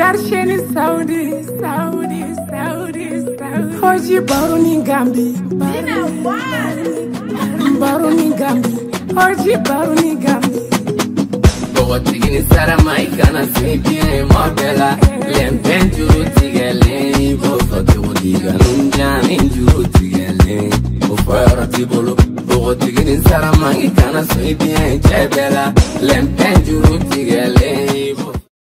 darsheni saudi saudi saudi saudi. Hoji baro ni gambi baruni gambi hoji baro Bogo gambi Bogotigini saramai kana sibie mobela Lempen juru tigele Bofo kibu diga nunjani juru tigele. Bofo yoro tigini sara mai kana sibie jebela. Lempen juru tigele Bofo